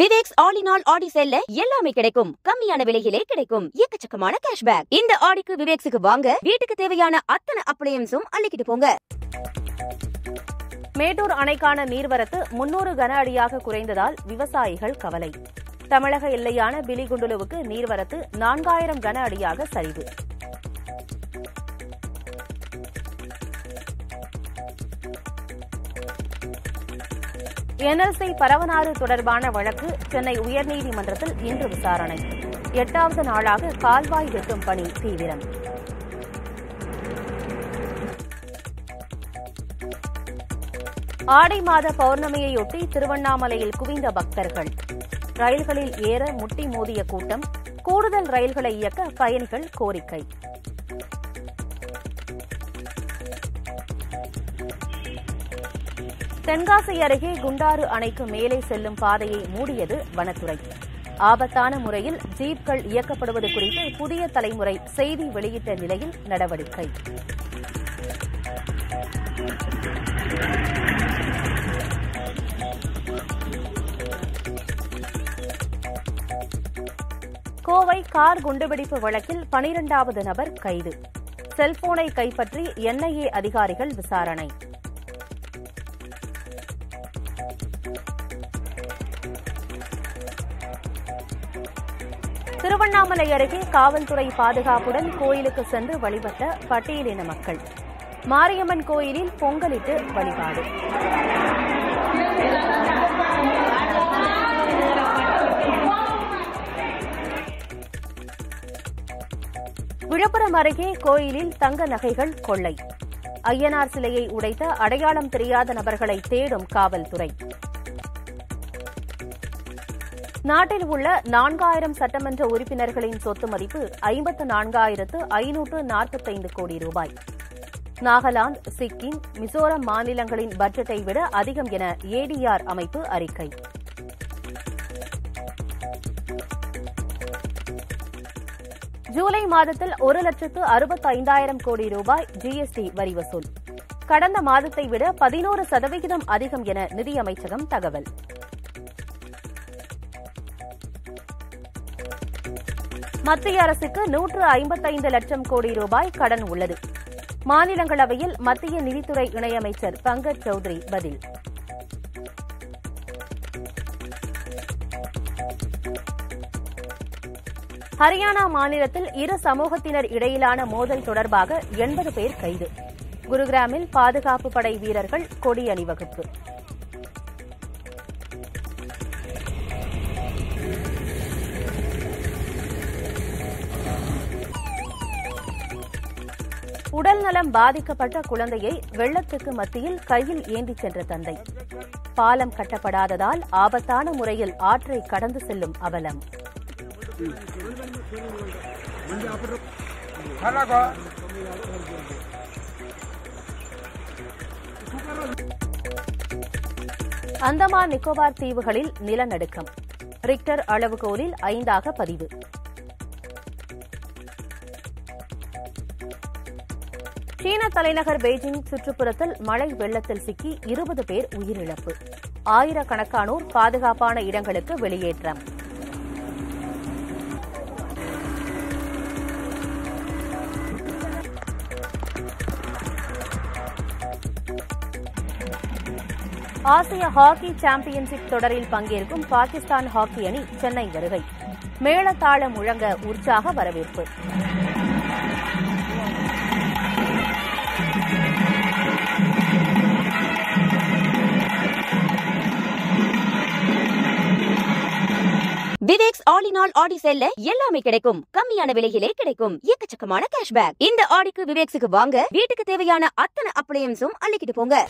Viveks all in all ஆடி சேல்ல எல்லாமே கிடைக்கும். கம்மியான விலையிலே கிடைக்கும். எக்கச்சக்கமான கேஷ்பேக். இந்த ஆடிக்கு விவேக்ஸுக்கு வாங்க வீட்டுக்கு தேவையான அத்தனை அப்ளையன்ஸும் அள்ளிக்கிட்டு போங்க. மேட்டூர் அணைக்கான நீர்வரத்து முன்னூறு கன அடியாக குறைந்ததால் விவசாயிகள் கவலை. தமிழக எல்லையான பிலிகுண்டுலுவுக்கு நீர்வரத்து நான்காயிரம் கன அடியாக சரிவு. என்எல்சி பரவனாறு தொடர்பான வழக்கு சென்னை உயர்நீதிமன்றத்தில் இன்று விசாரணை. எட்டாவது நாளாக கால்வாய் வெட்டும் பணி தீவிரம். ஆடை மாத பௌர்ணமியையொட்டி திருவண்ணாமலையில் குவிந்த பக்தர்கள். ரயில்களில் ஏற முட்டி மோதிய கூட்டம் கூடுதல் ரயில்களை இயக்க பயணிகள் கோரிக்கை. தென்காசி அருகே குண்டாறு அணைக்கு மேலே செல்லும் பாதையை மூடியது வனத்துறை. ஆபத்தான முறையில் ஜீப்கள் இயக்கப்படுவது குறித்து புதிய தலைமுறை செய்தி வெளியிட்ட நிலையில் நடவடிக்கை. கோவை கார் குண்டுவெடிப்பு வழக்கில் பனிரெண்டாவது நபர் கைது. செல்போனை கைப்பற்றி என்ஐஏ அதிகாரிகள் விசாரணை. திருவண்ணாமலை அருகே காவல்துறை பாதுகாப்புடன் கோயிலுக்கு சென்று வழிபட்ட பட்டியலின மக்கள். மாரியம்மன் கோயிலில் பொங்கலிட்டு வழிபாடு. விழுப்புரம் அருகே கோயிலில் தங்க நகைகள் கொள்ளை. ஐயனார் சிலையை உடைத்த அடையாளம் தெரியாத நபர்களை தேடும் காவல்துறை. நாட்டில் உள்ள நான்காயிரம் சட்டமன்ற உறுப்பினர்களின் சொத்து மதிப்பு ஐம்பத்து நான்காயிரத்து ஐநூற்று நாற்பத்தைந்து கோடி ரூபாய். நாகாலாந்து சிக்கிம் மிசோரம் மாநிலங்களின் பட்ஜெட்டை விட அதிகம் என ஏடிஆர் அமைப்பு அறிக்கை. ஜூலை மாதத்தில் ஒரு லட்சத்து அறுபத்தைந்தாயிரம் கோடி ரூபாய் ஜிஎஸ்டி வரி வசூல். கடந்த மாதத்தை விட பதினோரு சதவிகிதம் அதிகம் என நிதியமைச்சகம் தகவல். மத்திய அரசுக்கு நூற்று ஐம்பத்தைந்து லட்சம் கோடி ரூபாய் கடன் உள்ளது. மாநிலங்களவையில் மத்திய நிதித்துறை இணையமைச்சர் பங்கஜ் சௌத்ரி பதில். ஹரியானா மாநிலத்தில் இரு சமூகத்தினர் இடையிலான மோதல் தொடர்பாக எண்பது பேர் கைது. குருகிராமில் பாதுகாப்பு படை வீரர்கள் கொடி அணிவகுப்பு உடல் நலம் பாதிக்கப்பட்ட குழந்தையை வெள்ளத்துக்கு மத்தியில் கையில் ஏந்திச் சென்ற தந்தை. பாலம் கட்டப்படாததால் ஆபத்தான முறையில் ஆற்றை கடந்து செல்லும் அவலம். அந்தமான் நிக்கோபார் தீவுகளில் நிலநடுக்கம். ரிக்டர் அளவுகோலில் ஐந்தாக பதிவு. சீன தலைநகர் பெய்ஜிங் சுற்றுப்புறத்தில் மழை வெள்ளத்தில் சிக்கி இருபது பேர் உயிரிழப்பு. ஆயிரக்கணக்கானோர் பாதுகாப்பான இடங்களுக்கு வெளியேற்றம். ஆசிய ஹாக்கி சாம்பியன்ஷிப் தொடரில் பங்கேற்கும் பாகிஸ்தான் ஹாக்கி அணி சென்னை வருகை. மேளதாள முழங்க உற்சாக வரவேற்பு. விவேக்ஸ் ஆல் இன் ஆல் ஆடி செல்ல எல்லாமே கிடைக்கும். கம்மியான விலையிலே கிடைக்கும். எக்கச்சக்கமான கேஷ்பேக் இந்த ஆடிக்கு விவேக்ஸுக்கு வாங்க வீட்டுக்கு தேவையான அத்தனை அப்ளையன்ஸும் அள்ளிக்கிட்டு போங்க.